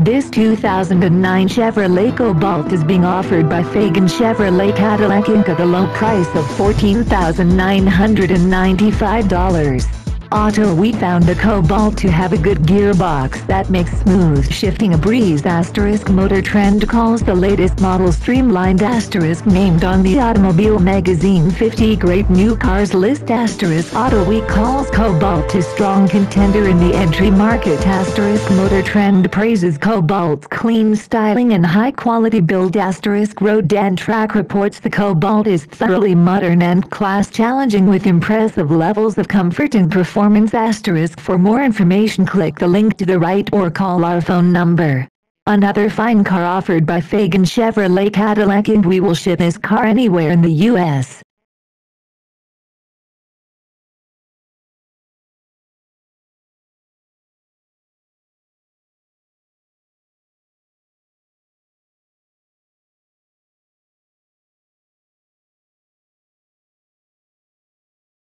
This 2009 Chevrolet Cobalt is being offered by Fagan Chevrolet Cadillac Inc. at a low price of $14,995. Auto We found the Cobalt to have a good gearbox that makes smooth shifting a breeze. Asterisk Motor Trend calls the latest model streamlined. Asterisk named on the Automobile Magazine. 50 Great New Cars list. Asterisk Auto Week calls Cobalt a strong contender in the entry market. Asterisk Motor Trend praises Cobalt's clean styling and high quality build. Asterisk Road and Track reports the Cobalt is thoroughly modern and class challenging with impressive levels of comfort and performance performance asterisk for more information click the link to the right or call our phone number. Another fine car offered by Fagan Chevrolet Cadillac and we will ship this car anywhere in the U.S.